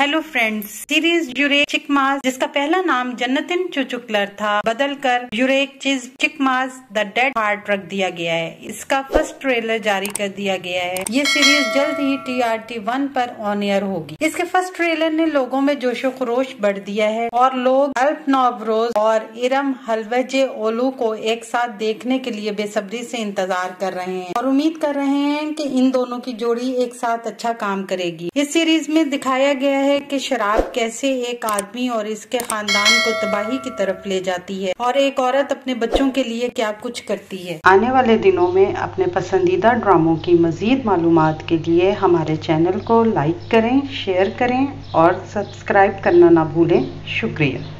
Hello friends series यूरेक चिकमाज जिसका पहला नाम जन्नतिन चुचुकलर था, बदलकर यूरेक चिज चिकमाज द डेड हार्ट रख दिया गया है। इसका फ़र्स्ट ट्रेलर जारी कर दिया गया है। ये सीरीज़ जल्द ही टी आर टी वन पर ऑन एयर होगी। इसके फ़र्स्ट ट्रेलर ने लोगों में जोशो खरोश बढ़ दिया है और लोग अल्प नोबरोज और इरम हलवजे ओलू को एक साथ देखने के लिए बेसब्री से इंतज़ार कर रहे हैं और उम्मीद कर रहे हैं कि इन दोनों की जोड़ी एक साथ अच्छा काम करेगी। इस सीरीज़ में दिखाया गया है है कि शराब कैसे एक आदमी और इसके खानदान को तबाही की तरफ़ ले जाती है और एक औरत अपने बच्चों के लिए क्या कुछ करती है? आने वाले दिनों में अपने पसंदीदा ड्रामों की मजीद मालूम के लिए हमारे चैनल को लाइक करें, शेयर करें और सब्सक्राइब करना ना भूलें। शुक्रिया।